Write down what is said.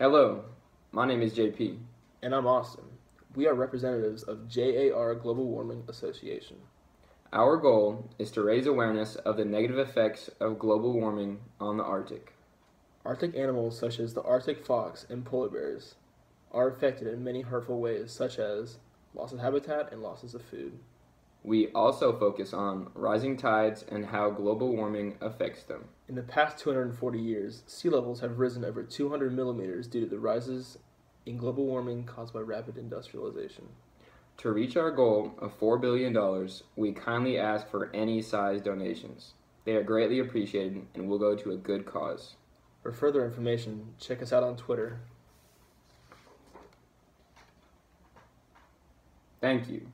Hello, my name is JP. And I'm Austin. We are representatives of JAR Global Warming Association. Our goal is to raise awareness of the negative effects of global warming on the Arctic. Arctic animals such as the Arctic fox and polar bears are affected in many hurtful ways, such as loss of habitat and losses of food. We also focus on rising tides and how global warming affects them. In the past 240 years, sea levels have risen over 200 millimeters due to the rises in global warming caused by rapid industrialization. To reach our goal of $4 billion, we kindly ask for any size donations. They are greatly appreciated and will go to a good cause. For further information, check us out on Twitter. Thank you.